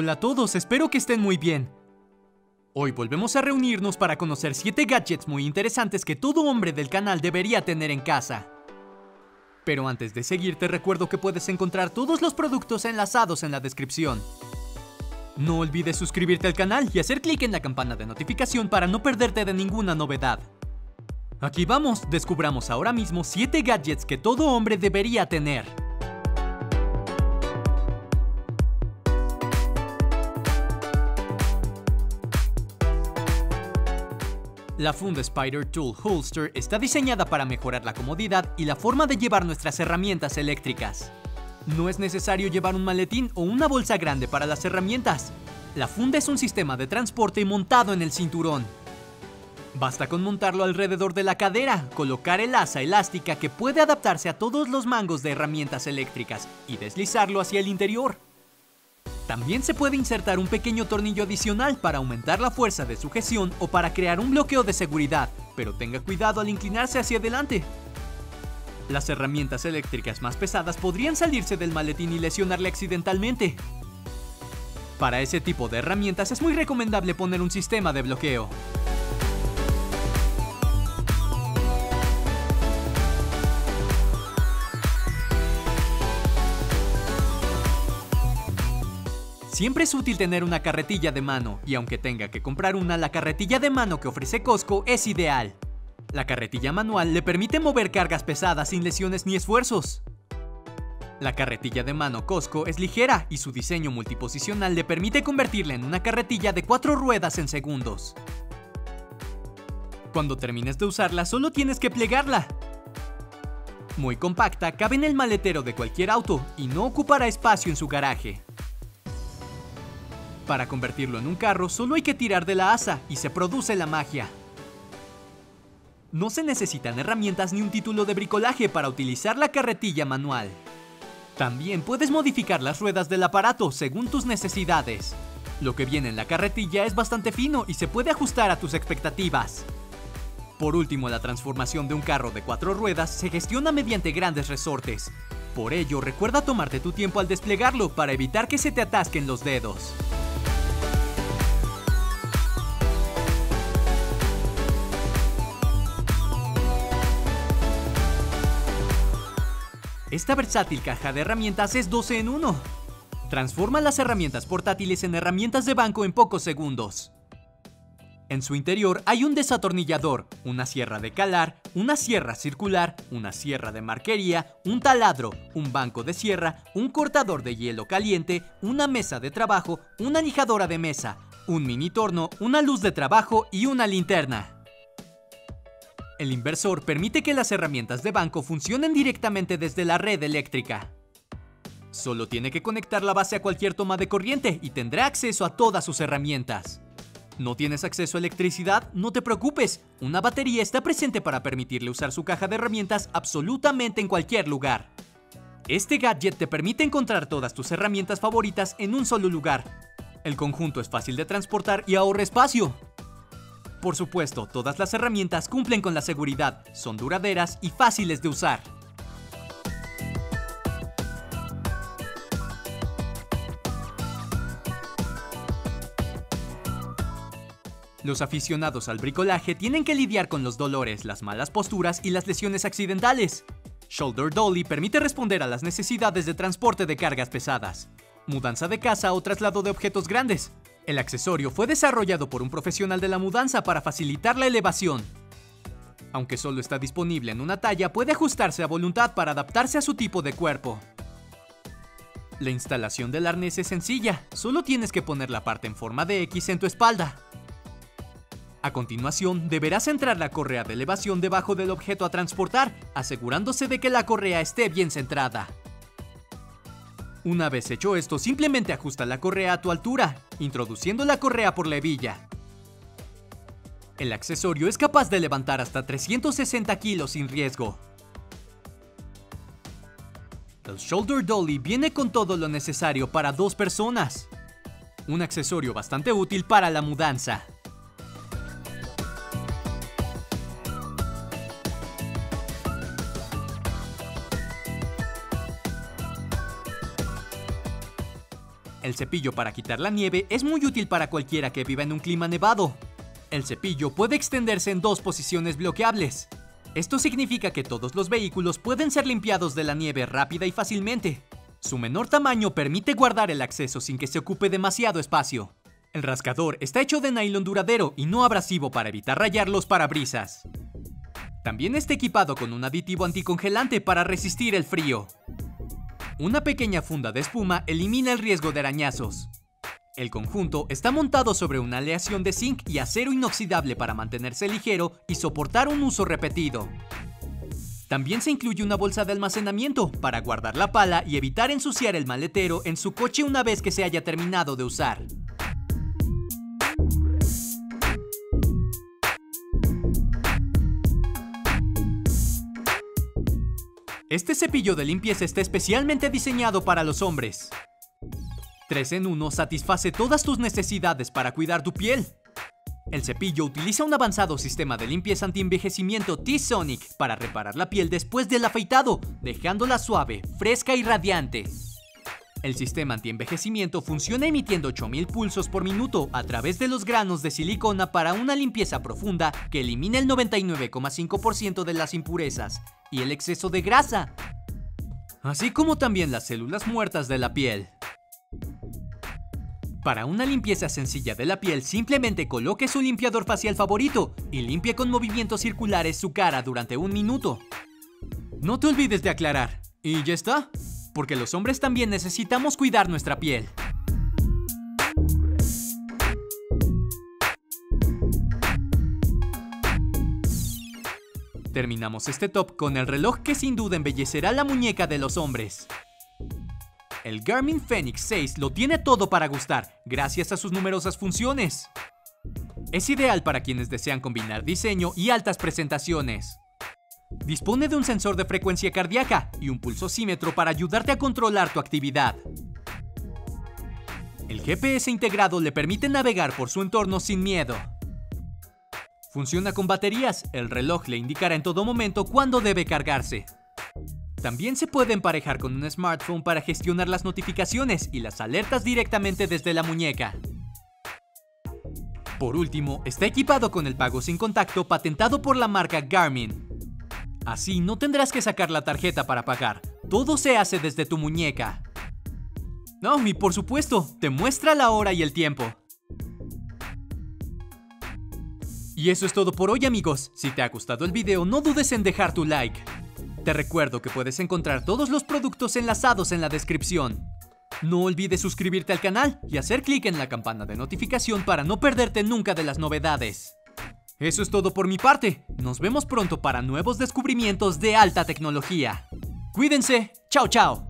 Hola a todos, espero que estén muy bien. Hoy volvemos a reunirnos para conocer 7 gadgets muy interesantes que todo hombre del canal debería tener en casa. Pero antes de seguir te recuerdo que puedes encontrar todos los productos enlazados en la descripción. No olvides suscribirte al canal y hacer clic en la campana de notificación para no perderte de ninguna novedad. Aquí vamos, descubramos ahora mismo 7 gadgets que todo hombre debería tener. La funda Spider Tool Holster está diseñada para mejorar la comodidad y la forma de llevar nuestras herramientas eléctricas. No es necesario llevar un maletín o una bolsa grande para las herramientas. La funda es un sistema de transporte montado en el cinturón. Basta con montarlo alrededor de la cadera, colocar el asa elástica que puede adaptarse a todos los mangos de herramientas eléctricas y deslizarlo hacia el interior. También se puede insertar un pequeño tornillo adicional para aumentar la fuerza de sujeción o para crear un bloqueo de seguridad, pero tenga cuidado al inclinarse hacia adelante. Las herramientas eléctricas más pesadas podrían salirse del maletín y lesionarle accidentalmente. Para ese tipo de herramientas es muy recomendable poner un sistema de bloqueo. Siempre es útil tener una carretilla de mano, y aunque tenga que comprar una, la carretilla de mano que ofrece Costco es ideal. La carretilla manual le permite mover cargas pesadas sin lesiones ni esfuerzos. La carretilla de mano Costco es ligera y su diseño multiposicional le permite convertirla en una carretilla de cuatro ruedas en segundos. Cuando termines de usarla, solo tienes que plegarla. Muy compacta, cabe en el maletero de cualquier auto y no ocupará espacio en su garaje. Para convertirlo en un carro solo hay que tirar de la asa y se produce la magia. No se necesitan herramientas ni un título de bricolaje para utilizar la carretilla manual. También puedes modificar las ruedas del aparato según tus necesidades. Lo que viene en la carretilla es bastante fino y se puede ajustar a tus expectativas. Por último, la transformación de un carro de cuatro ruedas se gestiona mediante grandes resortes. Por ello, recuerda tomarte tu tiempo al desplegarlo para evitar que se te atasquen los dedos. Esta versátil caja de herramientas es 12 en 1. Transforma las herramientas portátiles en herramientas de banco en pocos segundos. En su interior hay un desatornillador, una sierra de calar, una sierra circular, una sierra de marquería, un taladro, un banco de sierra, un cortador de hielo caliente, una mesa de trabajo, una lijadora de mesa, un mini torno, una luz de trabajo y una linterna. El inversor permite que las herramientas de banco funcionen directamente desde la red eléctrica. Solo tiene que conectar la base a cualquier toma de corriente y tendrá acceso a todas sus herramientas. ¿No tienes acceso a electricidad? No te preocupes, una batería está presente para permitirle usar su caja de herramientas absolutamente en cualquier lugar. Este gadget te permite encontrar todas tus herramientas favoritas en un solo lugar. El conjunto es fácil de transportar y ahorra espacio. Por supuesto, todas las herramientas cumplen con la seguridad, son duraderas y fáciles de usar. Los aficionados al bricolaje tienen que lidiar con los dolores, las malas posturas y las lesiones accidentales. Shoulder Dolly permite responder a las necesidades de transporte de cargas pesadas, mudanza de casa o traslado de objetos grandes, el accesorio fue desarrollado por un profesional de la mudanza para facilitar la elevación. Aunque solo está disponible en una talla, puede ajustarse a voluntad para adaptarse a su tipo de cuerpo. La instalación del arnés es sencilla, solo tienes que poner la parte en forma de X en tu espalda. A continuación, deberás centrar la correa de elevación debajo del objeto a transportar, asegurándose de que la correa esté bien centrada. Una vez hecho esto, simplemente ajusta la correa a tu altura, introduciendo la correa por la hebilla. El accesorio es capaz de levantar hasta 360 kilos sin riesgo. El Shoulder Dolly viene con todo lo necesario para dos personas. Un accesorio bastante útil para la mudanza. El cepillo para quitar la nieve es muy útil para cualquiera que viva en un clima nevado. El cepillo puede extenderse en dos posiciones bloqueables. Esto significa que todos los vehículos pueden ser limpiados de la nieve rápida y fácilmente. Su menor tamaño permite guardar el acceso sin que se ocupe demasiado espacio. El rascador está hecho de nylon duradero y no abrasivo para evitar rayar los parabrisas. También está equipado con un aditivo anticongelante para resistir el frío. Una pequeña funda de espuma elimina el riesgo de arañazos. El conjunto está montado sobre una aleación de zinc y acero inoxidable para mantenerse ligero y soportar un uso repetido. También se incluye una bolsa de almacenamiento para guardar la pala y evitar ensuciar el maletero en su coche una vez que se haya terminado de usar. Este cepillo de limpieza está especialmente diseñado para los hombres. 3 en 1 satisface todas tus necesidades para cuidar tu piel. El cepillo utiliza un avanzado sistema de limpieza anti-envejecimiento T-Sonic para reparar la piel después del afeitado, dejándola suave, fresca y radiante. El sistema anti-envejecimiento funciona emitiendo 8000 pulsos por minuto a través de los granos de silicona para una limpieza profunda que elimina el 99,5% de las impurezas y el exceso de grasa, así como también las células muertas de la piel. Para una limpieza sencilla de la piel, simplemente coloque su limpiador facial favorito y limpie con movimientos circulares su cara durante un minuto. No te olvides de aclarar. ¿Y ya está? Porque los hombres también necesitamos cuidar nuestra piel. Terminamos este top con el reloj que sin duda embellecerá la muñeca de los hombres. El Garmin Fenix 6 lo tiene todo para gustar, gracias a sus numerosas funciones. Es ideal para quienes desean combinar diseño y altas presentaciones. Dispone de un sensor de frecuencia cardíaca y un pulsosímetro para ayudarte a controlar tu actividad. El GPS integrado le permite navegar por su entorno sin miedo. Funciona con baterías, el reloj le indicará en todo momento cuándo debe cargarse. También se puede emparejar con un smartphone para gestionar las notificaciones y las alertas directamente desde la muñeca. Por último, está equipado con el pago sin contacto patentado por la marca Garmin. Así no tendrás que sacar la tarjeta para pagar, todo se hace desde tu muñeca. No, y por supuesto, te muestra la hora y el tiempo. Y eso es todo por hoy amigos, si te ha gustado el video no dudes en dejar tu like. Te recuerdo que puedes encontrar todos los productos enlazados en la descripción. No olvides suscribirte al canal y hacer clic en la campana de notificación para no perderte nunca de las novedades. Eso es todo por mi parte, nos vemos pronto para nuevos descubrimientos de alta tecnología. Cuídense, chao chao.